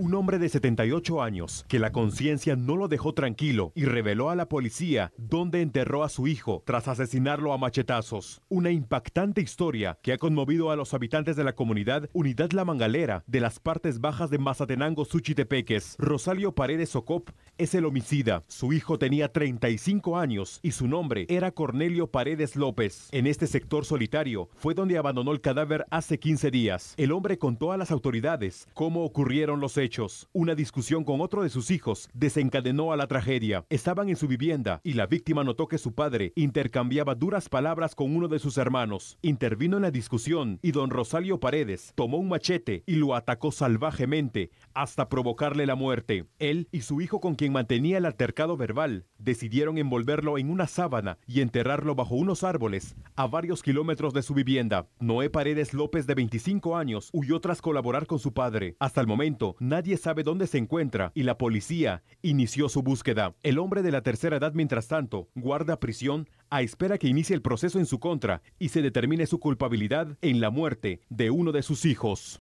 un hombre de 78 años que la conciencia no lo dejó tranquilo y reveló a la policía dónde enterró a su hijo tras asesinarlo a machetazos. Una impactante historia que ha conmovido a los habitantes de la comunidad Unidad La Mangalera de las partes bajas de Mazatenango, Suchitepeques. Rosalio Paredes Ocop es el homicida. Su hijo tenía 35 años y su nombre era Cornelio Paredes López. En este sector solitario fue donde abandonó el cadáver hace 15 días. El hombre contó a las autoridades cómo ocurrieron los hechos. Una discusión con otro de sus hijos desencadenó a la tragedia. Estaban en su vivienda y la víctima notó que su padre intercambiaba duras palabras con uno de sus hermanos. Intervino en la discusión y don Rosalio Paredes tomó un machete y lo atacó salvajemente hasta provocarle la muerte. Él y su hijo con quien mantenía el altercado verbal decidieron envolverlo en una sábana y enterrarlo bajo unos árboles a varios kilómetros de su vivienda. Noé Paredes López de 25 años huyó tras colaborar con su padre. Hasta el momento nadie sabe dónde se encuentra y la policía inició su búsqueda. El hombre de la tercera edad mientras tanto guarda prisión a espera que inicie el proceso en su contra y se determine su culpabilidad en la muerte de uno de sus hijos.